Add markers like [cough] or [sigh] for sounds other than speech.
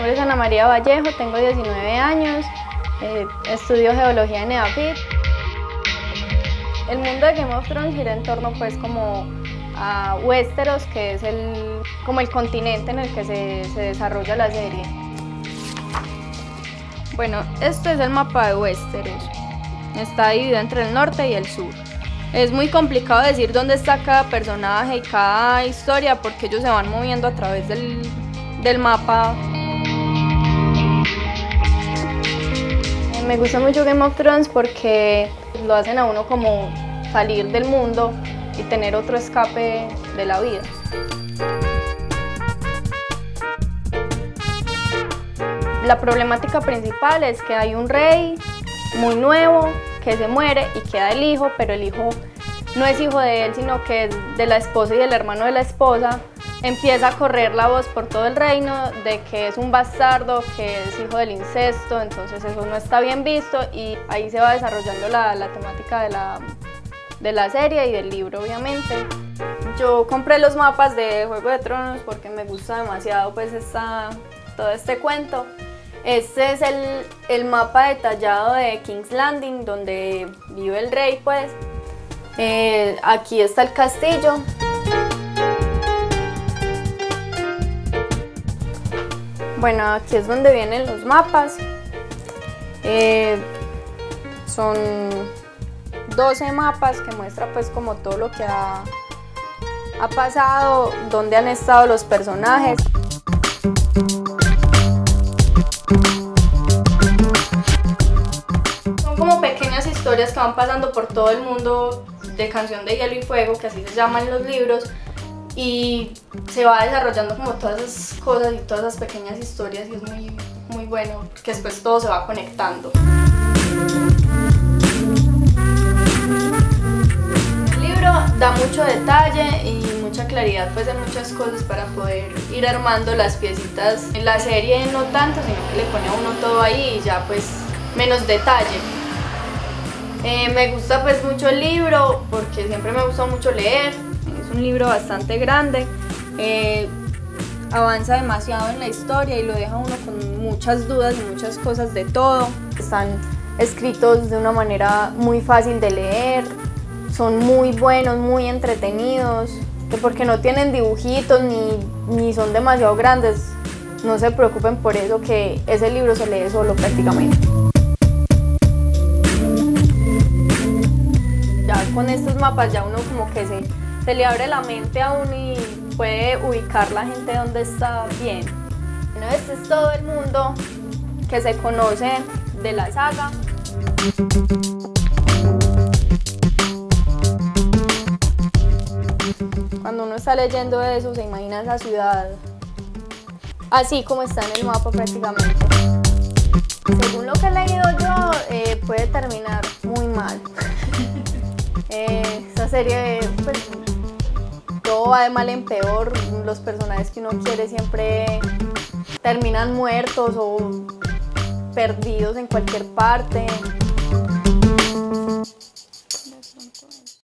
nombre es Ana María Vallejo, tengo 19 años, eh, estudio geología en EAFIT. El mundo de Game of Thrones gira en torno pues como a Westeros, que es el, como el continente en el que se, desarrolla la serie. Bueno, este es el mapa de Westeros. Está dividido entre el norte y el sur. Es muy complicado decir dónde está cada personaje y cada historia porque ellos se van moviendo a través del, del mapa. Me gusta mucho Game of Thrones porque lo hacen a uno como salir del mundo y tener otro escape de la vida. La problemática principal es que hay un rey muy nuevo que se muere y queda el hijo, pero el hijo no es hijo de él, sino que es de la esposa y del hermano de la esposa. Empieza a correr la voz por todo el reino de que es un bastardo, que es hijo del incesto, entonces eso no está bien visto y ahí se va desarrollando la, la temática de la, de la serie y del libro, obviamente. Yo compré los mapas de Juego de Tronos porque me gusta demasiado pues esta, todo este cuento. Este es el, el, mapa detallado de King's Landing, donde vive el rey, pues. Eh, aquí está el castillo. Bueno, aquí es donde vienen los mapas. Eh, son 12 mapas que muestra pues como todo lo que ha, ha pasado, dónde han estado los personajes. Son como pequeñas historias que van pasando por todo el mundo de Canción de Hielo y Fuego, que así se llaman los libros, y se va desarrollando como todas esas cosas y todas esas pequeñas historias y es muy, muy bueno, que después todo se va conectando. El libro da mucho detalle y mucha claridad pues en muchas cosas para poder ir armando las piecitas. En la serie no tanto, sino que le pone a uno todo ahí y ya pues menos detalle. Eh, me gusta pues mucho el libro porque siempre me gusta mucho leer, un libro bastante grande, eh, avanza demasiado en la historia y lo deja uno con muchas dudas y muchas cosas de todo. Están escritos de una manera muy fácil de leer, son muy buenos, muy entretenidos, que porque no tienen dibujitos ni, ni son demasiado grandes, no se preocupen por eso que ese libro se lee solo prácticamente. con estos mapas ya uno como que se, se le abre la mente a uno y puede ubicar la gente donde está bien. Bueno, este es todo el mundo que se conoce de la saga. Cuando uno está leyendo eso se imagina esa ciudad así como está en el mapa prácticamente. Según lo que he leído yo, eh, puede terminar muy mal. [laughs] Eh, esta serie, pues, va de mal en peor. Los personajes que uno quiere siempre terminan muertos o perdidos en cualquier parte.